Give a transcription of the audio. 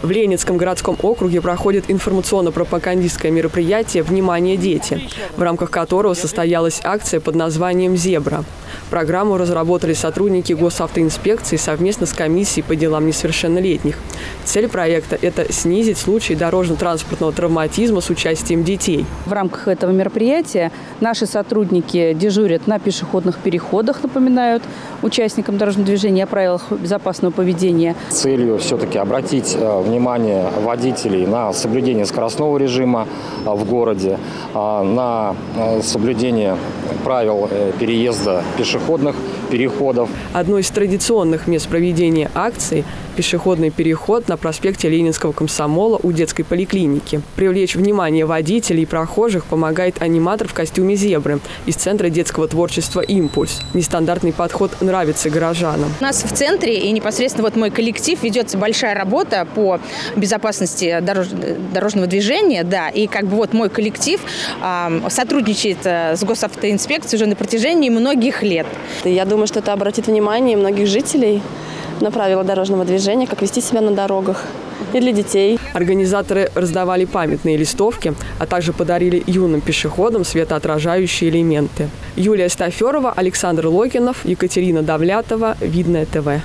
В Ленинском городском округе проходит информационно-пропагандистское мероприятие «Внимание, дети», в рамках которого состоялась акция под названием «Зебра». Программу разработали сотрудники госавтоинспекции совместно с комиссией по делам несовершеннолетних. Цель проекта – это снизить случаи дорожно-транспортного травматизма с участием детей. В рамках этого мероприятия наши сотрудники дежурят на пешеходных переходах, напоминают участникам дорожного движения о правилах безопасного поведения. Целью все-таки обратить э, внимание водителей на соблюдение скоростного режима э, в городе, э, на соблюдение правил переезда пешеходных переходов. Одно из традиционных мест проведения акции – пешеходный переход на проспекте Ленинского комсомола у детской поликлиники. Привлечь внимание водителей и прохожих помогает аниматор в костюме зебры из Центра детского творчества «Импульс». Нестандартный подход нравится горожанам. У нас в центре и непосредственно вот мой коллектив ведется большая работа по безопасности дорож... дорожного движения, да, и как бы вот мой коллектив э, сотрудничает с госавтоинспекцией уже на протяжении многих лет. Я думаю, что это обратит внимание многих жителей на правила дорожного движения, как вести себя на дорогах и для детей. Организаторы раздавали памятные листовки, а также подарили юным пешеходам светоотражающие элементы. Юлия Стаферова, Александр Логинов, Екатерина Давлятова, Видное ТВ.